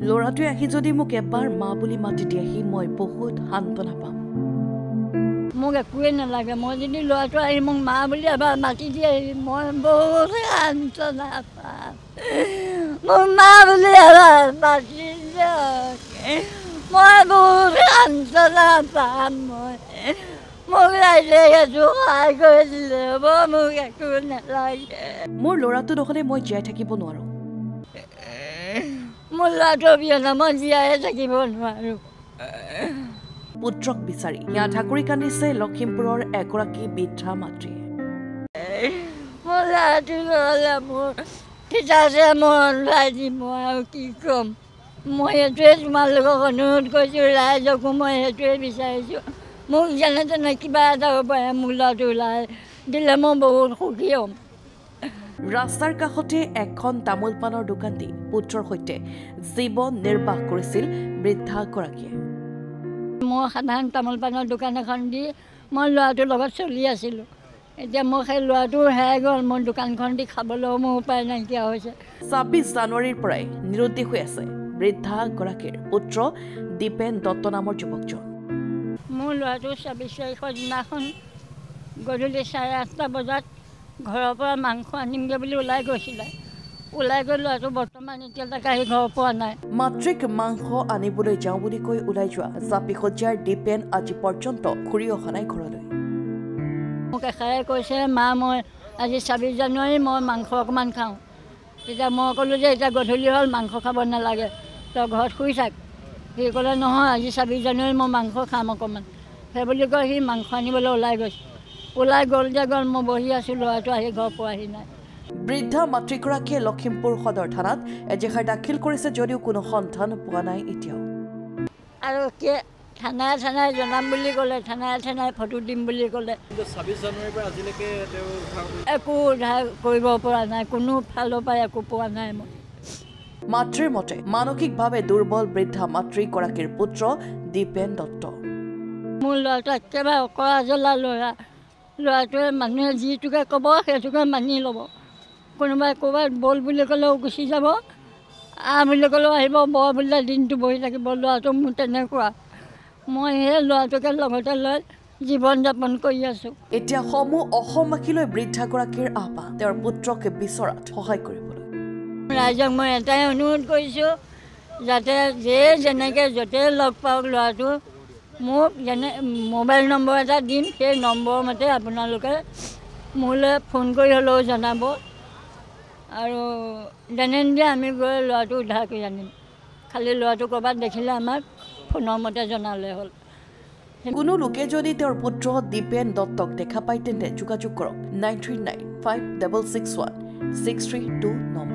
ল'ৰাটোৱে আহি যদি মোক এবাৰ মা বুলি মাতি দিয়েহি মই বহুত সান্তনা পাম। মোক একোৱেই নালাগে। মই যদি ল'ৰাটো আহি মোক মা বুলি এবাৰ মাতি দিয়েহি মই বহুত সান্তনা পাম। মোক মা বুলি এবাৰ মাতি দিয়ক। মই বহুত সান্তনা পাম মই। মোক ৰাইজে সেইটো সহায় কৰি দিলে হ'ব মোক একো নালাগে। মোৰ ল'ৰাটো নহ'লে মই জীয়াই থাকিব নোৱাৰোঁ। মোৰ ল'ৰাটো অবিহনে মই জীয়াই থাকিব নোৱাৰোঁ। পুত্ৰক বিচাৰি হিয়া ঠাকুৰি কান্দিছে লখিমপুৰৰ এগৰাকী বৃদ্ধা মাতৃয়ে। মোৰ ল'ৰাটো নহ'লে মোৰ তেতিয়াতে মই ওলাই দিম মই আৰু কি ক'ম? মই সেইটোৱে তোমালোকক অনুৰোধ কৰিছোঁ ৰাইজকো মই সেইটোৱে বিচাৰিছোঁ। মোক যেনে তেনে কিবা এটা মোৰ ল'ৰাটো ওলাই দিলে মই বহুত সুখী হ'ম। ৰাস্তাৰ কাষতে এখন তামোল পাণৰ দোকান দি পুত্ৰৰ সৈতে জীৱন নিৰ্বাহ কৰিছিল বৃদ্ধাগৰাকীয়ে। মই সাধাৰণ তামোল পাণৰ দোকান এখন দি মই ল'ৰাটোৰ লগত চলি আছিলোঁ। এতিয়া মই সেই ল'ৰাটো হেৰাই গ'ল মোৰ দোকানখন দি খাবলৈও মোৰ উপায় নাইকিয়া হৈছে। ছাব্বিছ জানুৱাৰীৰ পৰাই নিৰুদ্দেশ হৈ আছে বৃদ্ধাগৰাকীৰ পুত্ৰ দীপেন দত্ত নামৰ যুৱকজন। মোৰ ল'ৰাটো ছাব্বিছ তাৰিখৰ দিনাখন গধূলি চাৰে আঠটা বজাত ঘৰৰ পৰা মাংস আনিমগৈ বুলি ওলাই গৈছিলে। ওলাই গৈ ল'ৰাটো বৰ্তমান এতিয়ালৈকে আহি ঘৰ পোৱা নাই। মাতৃক মাংস আনিবলৈ যাওঁ বুলি কৈ ওলাই যোৱা জাপি সজ্জাৰ দীপেন আজি পৰ্যন্ত ঘূৰি অহা নাই ঘৰলৈ। মোক এষাৰে কৈছে মা মই আজি ছাব্বিছ জানুৱাৰী মই মাংস অকণমান খাওঁ। তেতিয়া মই ক'লোঁ যে এতিয়া গধূলি হ'ল মাংস খাব নালাগে। তই ঘৰত শুই থাক। সি ক'লে নহয় আজি ছাব্বিছ জানুৱাৰী মই মাংস খাম অকণমান। সেই বুলি সি মাংস আনিবলৈ ওলাই গৈছে। ওলাই গ'ল যে গ'ল মই বহি আছোঁ ল'ৰাটো আহি ঘৰ পোৱাহি নাই। বৃদ্ধা মাতৃগৰাকীয়ে লখিমপুৰ সদৰ থানাত এজেহাৰ দাখিল কৰিছে যদিও কোনো সন্ধান পোৱা নাই এতিয়াও। আৰু কি থানাই থানাই জনাম বুলি ক'লে থানাই থানাই ফটো দিম বুলি ক'লে। ছাব্বিছ জানুৱাৰীৰ পৰা একো উদ্ধাৰ কৰিব পৰা নাই কোনো ফালৰ পৰা একো পোৱা নাই মই মাতৃৰ মতে মানসিকভাৱে দুৰ্বল বৃদ্ধা মাতৃগৰাকীৰ পুত্ৰ দীপেন দত্ত। মোৰ ল'ৰাটো একেবাৰে অকৰা জ্বলা ল'ৰা। ল'ৰাটোৱে মানুহে যিটোকে ক'ব সেইটোকে মানি ল'ব। কোনোবাই ক'ৰবাত বল বুলি ক'লেও গুচি যাব আহ বুলি ক'লেও আহিব বৰ বুলিলে দিনটো বহি থাকিব ল'ৰাটো মোৰ তেনেকুৱা। মই সেই ল'ৰাটোকে লগতে লৈ জীৱন যাপন কৰি আছোঁ। এতিয়া সমূহ অসমবাসীলৈ বৃদ্ধাগৰাকীৰ আহ্বান তেওঁৰ পুত্ৰক বিচৰাত সহায় কৰিবলৈ। ৰাইজক মই এটাই অনুৰোধ কৰিছোঁ যাতে যে যেনেকৈ য'তে লগ পাওক ল'ৰাটো মোক যেনে মোবাইল নম্বৰ এটা দিম সেই নম্বৰ মতে আপোনালোকে মোলৈ ফোন কৰি হ'লেও জনাব। আৰু যেনে নিদিয়ে আমি গৈ ল'ৰাটো উদ্ধাৰ কৰি আনিম। খালি ল'ৰাটো ক'ৰবাত দেখিলে আমাক ফোনৰ মতে জনালে হ'ল। কোনো লোকে যদি তেওঁৰ পুত্ৰ দীপেন দত্তক দেখা পায় তেন্তে যোগাযোগ কৰক। Nine three nine five double six one six three two number.